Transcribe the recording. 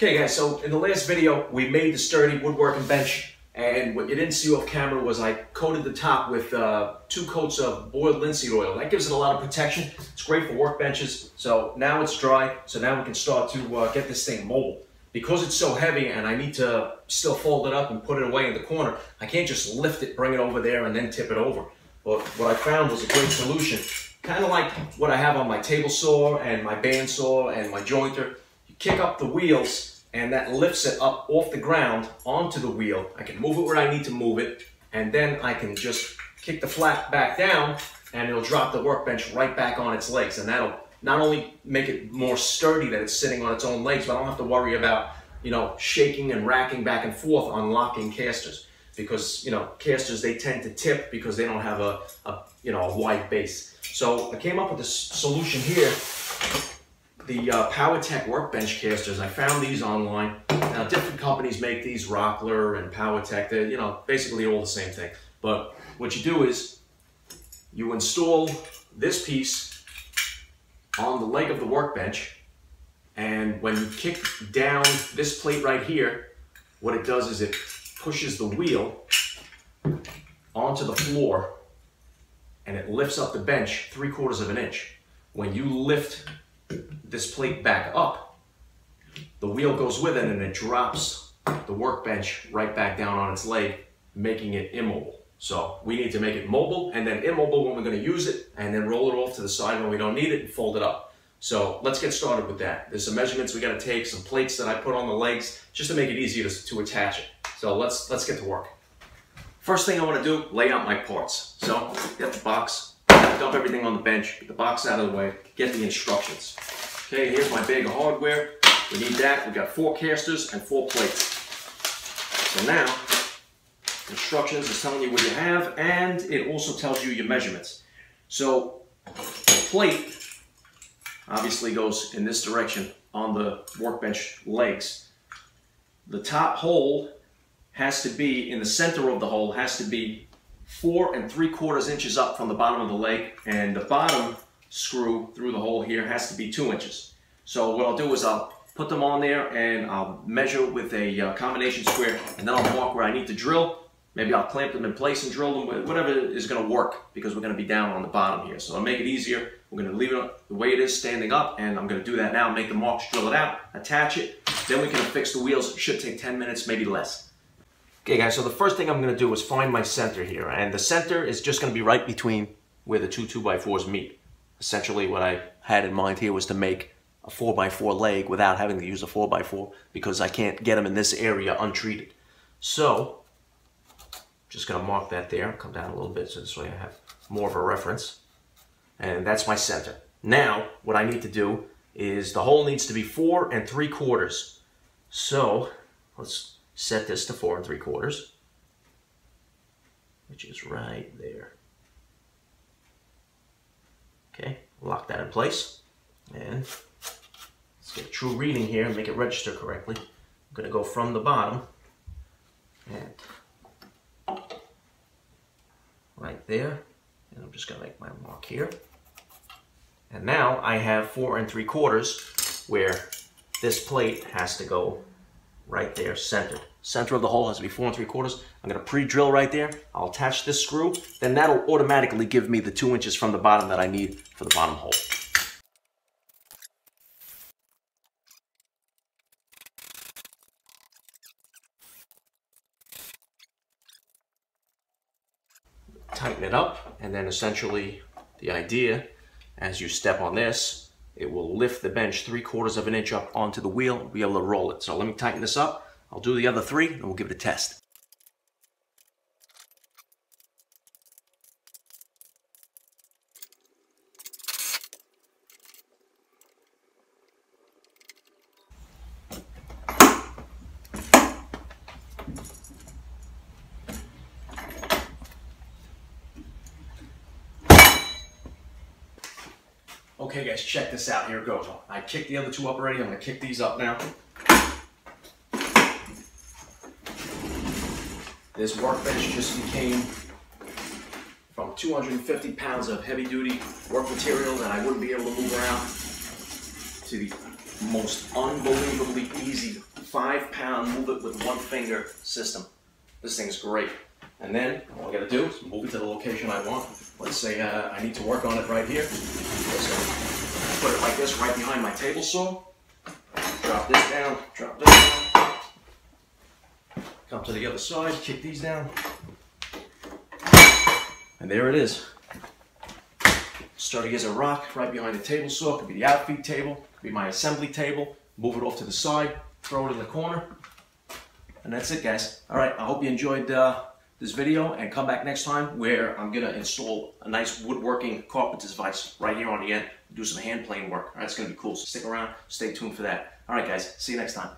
Okay guys, so in the last video, we made the sturdy woodworking bench and what you didn't see off camera was I coated the top with uh, two coats of boiled linseed oil. That gives it a lot of protection. It's great for workbenches. So now it's dry, so now we can start to uh, get this thing mobile. Because it's so heavy and I need to still fold it up and put it away in the corner, I can't just lift it, bring it over there, and then tip it over. But what I found was a great solution. Kind of like what I have on my table saw and my bandsaw and my jointer kick up the wheels and that lifts it up off the ground onto the wheel. I can move it where I need to move it and then I can just kick the flat back down and it'll drop the workbench right back on its legs and that'll not only make it more sturdy that it's sitting on its own legs, but I don't have to worry about, you know, shaking and racking back and forth on locking casters because, you know, casters, they tend to tip because they don't have a, a you know, a wide base. So I came up with this solution here the uh, POWERTEC workbench casters. I found these online. Now, different companies make these, Rockler and POWERTEC. They're, you know, basically all the same thing. But what you do is you install this piece on the leg of the workbench. And when you kick down this plate right here, what it does is it pushes the wheel onto the floor and it lifts up the bench three quarters of an inch. When you lift this plate back up, the wheel goes with it and it drops the workbench right back down on its leg, making it immobile. So we need to make it mobile and then immobile when we're gonna use it and then roll it off to the side when we don't need it and fold it up. So let's get started with that. There's some measurements we gotta take, some plates that I put on the legs just to make it easier to, to attach it. So let's, let's get to work. First thing I wanna do, lay out my parts. So get the box, dump everything on the bench, get the box out of the way, get the instructions. Okay, here's my bag of hardware. We need that. We've got four casters and four plates. So now, instructions is telling you what you have, and it also tells you your measurements. So the plate obviously goes in this direction on the workbench legs. The top hole has to be, in the center of the hole, has to be four and three quarters inches up from the bottom of the leg, and the bottom screw through the hole here has to be two inches. So what I'll do is I'll put them on there and I'll measure with a uh, combination square and then I'll mark where I need to drill. Maybe I'll clamp them in place and drill them, whatever is gonna work because we're gonna be down on the bottom here. So I'll make it easier. We're gonna leave it the way it is standing up and I'm gonna do that now, make the marks, drill it out, attach it. Then we can fix the wheels. It should take 10 minutes, maybe less. Okay guys, so the first thing I'm gonna do is find my center here. And the center is just gonna be right between where the two 2x4s meet essentially what I had in mind here was to make a 4x4 leg without having to use a 4x4 because I can't get them in this area untreated. So, just going to mark that there, come down a little bit so this way I have more of a reference. And that's my center. Now, what I need to do is the hole needs to be 4 and 3 quarters. So, let's set this to 4 and 3 quarters, which is right there. Okay, lock that in place. And let's get a true reading here and make it register correctly. I'm to go from the bottom and right there. And I'm just to make my mark here. And now I have four and three quarters where this plate has to go right there, centered. Center of the hole has to be four and three quarters. I'm gonna pre-drill right there. I'll attach this screw. Then that'll automatically give me the two inches from the bottom that I need for the bottom hole. Tighten it up, and then essentially the idea, as you step on this, it will lift the bench three quarters of an inch up onto the wheel, be able to roll it. So let me tighten this up. I'll do the other three and we'll give it a test. Okay guys, check this out. Here it goes. I kicked the other two up already. I'm gonna kick these up now. This workbench just became from 250 pounds of heavy duty work material that I wouldn't be able to move around to the most unbelievably easy five pound move it with one finger system. This thing's great. And then all I gotta do is move it to the location I want. Let's say uh, I need to work on it right here. So put it like this right behind my table saw. Drop this down, drop this down. Come to the other side, kick these down. And there it is. Starting as a rock right behind the table saw. Could be the outfeed table, could be my assembly table. Move it off to the side, throw it in the corner. And that's it, guys. All right, I hope you enjoyed uh, this video and come back next time where I'm gonna install a nice woodworking carpenter's vise right here on the end. Do some hand plane work. All right, it's gonna be cool. So stick around, stay tuned for that. All right, guys, see you next time.